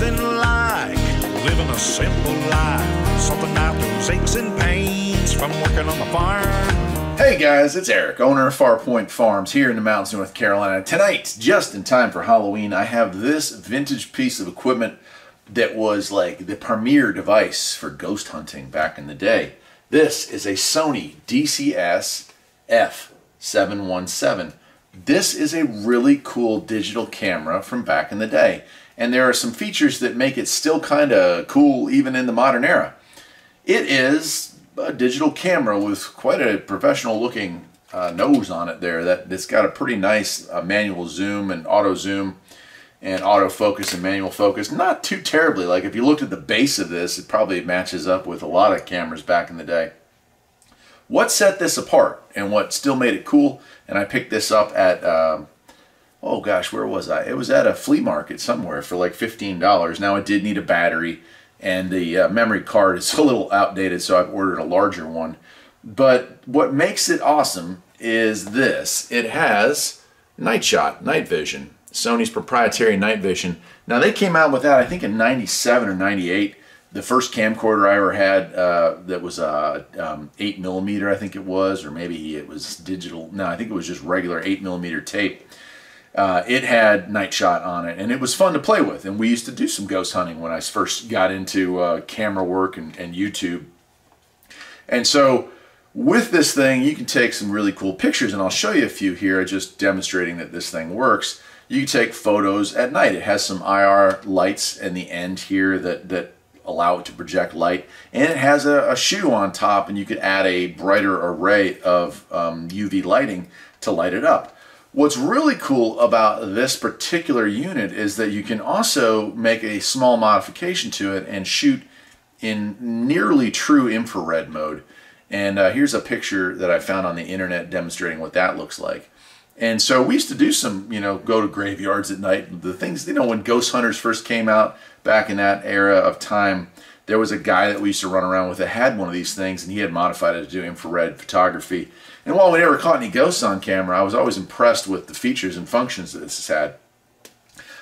like living a simple life. Something out those aches and pains from working on the farm. Hey guys, it's Eric, owner of Farpoint Farms here in the mountains, North Carolina. Tonight, just in time for Halloween, I have this vintage piece of equipment that was like the premier device for ghost hunting back in the day. This is a Sony DCS F717. This is a really cool digital camera from back in the day. And there are some features that make it still kind of cool even in the modern era. It is a digital camera with quite a professional looking uh, nose on it there. That It's got a pretty nice uh, manual zoom and auto zoom and auto focus and manual focus. Not too terribly. Like if you looked at the base of this, it probably matches up with a lot of cameras back in the day. What set this apart and what still made it cool, and I picked this up at, um, oh gosh, where was I? It was at a flea market somewhere for like $15. Now it did need a battery and the uh, memory card is a little outdated, so I've ordered a larger one. But what makes it awesome is this. It has night shot, night vision. Sony's proprietary night vision. Now they came out with that I think in 97 or 98. The first camcorder I ever had uh, that was a um, 8 millimeter I think it was or maybe it was digital. No, I think it was just regular 8 millimeter tape. Uh, it had night shot on it and it was fun to play with and we used to do some ghost hunting when I first got into uh, camera work and, and YouTube. And so with this thing you can take some really cool pictures and I'll show you a few here just demonstrating that this thing works you take photos at night. It has some IR lights in the end here that, that allow it to project light. And it has a, a shoe on top and you could add a brighter array of um, UV lighting to light it up. What's really cool about this particular unit is that you can also make a small modification to it and shoot in nearly true infrared mode. And uh, here's a picture that I found on the internet demonstrating what that looks like. And so we used to do some, you know, go to graveyards at night. The things, you know, when ghost hunters first came out back in that era of time, there was a guy that we used to run around with that had one of these things and he had modified it to do infrared photography. And while we never caught any ghosts on camera, I was always impressed with the features and functions that this has had.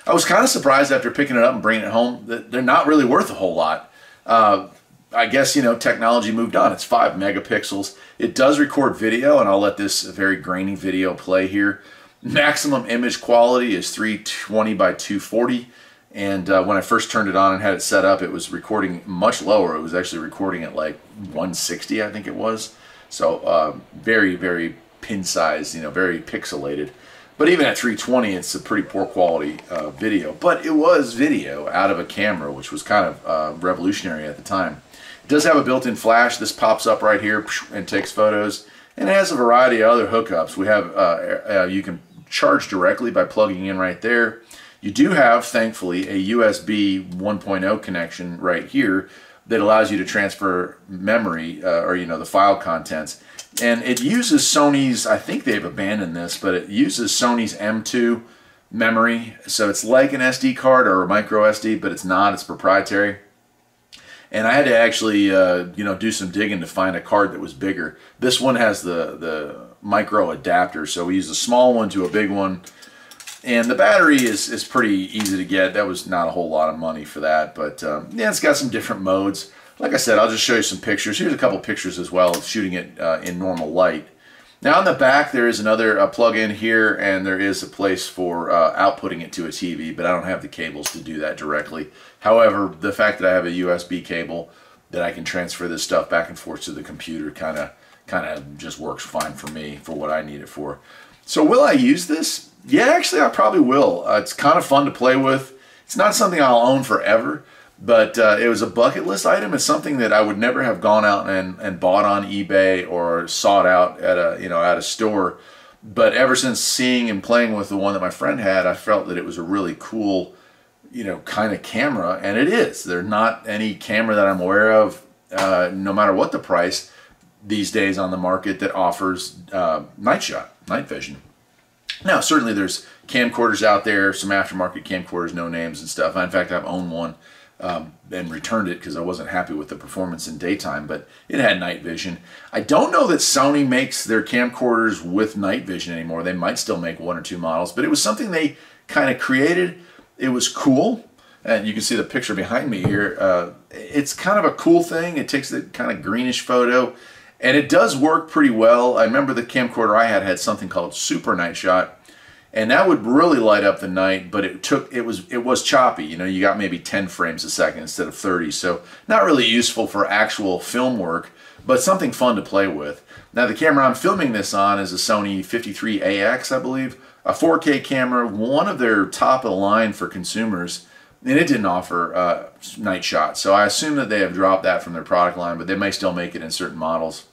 I was kind of surprised after picking it up and bringing it home that they're not really worth a whole lot. Uh, I guess, you know, technology moved on. It's five megapixels. It does record video, and I'll let this very grainy video play here. Maximum image quality is 320 by 240. And uh, when I first turned it on and had it set up, it was recording much lower. It was actually recording at like 160, I think it was. So uh, very, very pin sized, you know, very pixelated. But even at 320, it's a pretty poor quality uh, video. But it was video out of a camera, which was kind of uh, revolutionary at the time. It does have a built-in flash. This pops up right here and takes photos. And it has a variety of other hookups. We have, uh, uh, you can charge directly by plugging in right there. You do have, thankfully, a USB 1.0 connection right here that allows you to transfer memory uh, or, you know, the file contents. And it uses Sony's, I think they've abandoned this, but it uses Sony's M2 memory. So it's like an SD card or a micro SD, but it's not, it's proprietary and I had to actually uh, you know do some digging to find a card that was bigger. This one has the the micro adapter, so we use a small one to a big one. And the battery is, is pretty easy to get. That was not a whole lot of money for that, but um, yeah, it's got some different modes. Like I said, I'll just show you some pictures. Here's a couple pictures as well of shooting it uh, in normal light. Now on the back there is another uh, plug-in here and there is a place for uh, outputting it to a TV but I don't have the cables to do that directly. However, the fact that I have a USB cable that I can transfer this stuff back and forth to the computer kind of kind of just works fine for me for what I need it for. So will I use this? Yeah, actually I probably will. Uh, it's kind of fun to play with. It's not something I'll own forever, but uh, it was a bucket list item. It's something that I would never have gone out and, and bought on eBay or sought out at a you know at a store. But ever since seeing and playing with the one that my friend had, I felt that it was a really cool, you know, kind of camera, and it is. There's not any camera that I'm aware of, uh, no matter what the price, these days on the market that offers uh, night shot, night vision. Now, certainly there's camcorders out there, some aftermarket camcorders, no names and stuff. In fact, I've owned one um, and returned it because I wasn't happy with the performance in daytime, but it had night vision. I don't know that Sony makes their camcorders with night vision anymore. They might still make one or two models, but it was something they kind of created. It was cool. and you can see the picture behind me here. Uh, it's kind of a cool thing. It takes the kind of greenish photo, and it does work pretty well. I remember the camcorder I had had something called Super Night Shot, and that would really light up the night. But it took it was it was choppy. You know, you got maybe 10 frames a second instead of 30, so not really useful for actual film work, but something fun to play with. Now the camera I'm filming this on is a Sony 53AX, I believe, a 4K camera, one of their top of the line for consumers and it didn't offer uh, night shot. So I assume that they have dropped that from their product line, but they may still make it in certain models.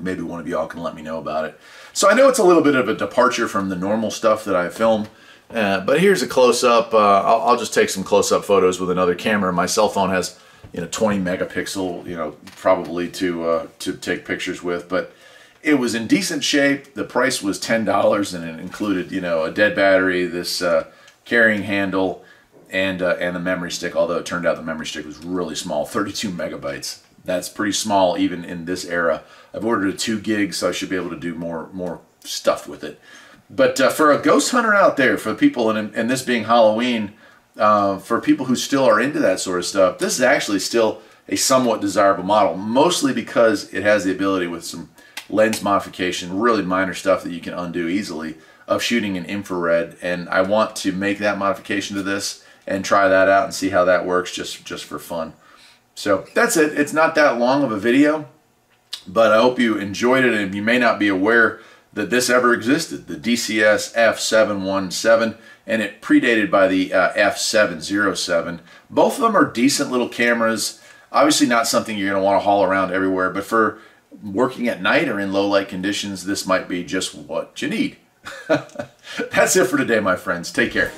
Maybe one of y'all can let me know about it. So I know it's a little bit of a departure from the normal stuff that I film, uh, but here's a close-up. Uh, I'll, I'll, just take some close-up photos with another camera. My cell phone has, you know, 20 megapixel, you know, probably to uh, to take pictures with, but it was in decent shape. The price was $10, and it included, you know, a dead battery, this uh, carrying handle, and uh, and the memory stick. Although it turned out the memory stick was really small, 32 megabytes. That's pretty small even in this era. I've ordered a two gig, so I should be able to do more more stuff with it. But uh, for a ghost hunter out there, for people, and, and this being Halloween, uh, for people who still are into that sort of stuff, this is actually still a somewhat desirable model, mostly because it has the ability with some lens modification, really minor stuff that you can undo easily, of shooting in infrared. And I want to make that modification to this and try that out and see how that works just, just for fun. So that's it. It's not that long of a video, but I hope you enjoyed it and you may not be aware that this ever existed, the DCS F717, and it predated by the uh, F707. Both of them are decent little cameras. Obviously not something you're going to want to haul around everywhere, but for working at night or in low light conditions, this might be just what you need. That's it for today, my friends. Take care.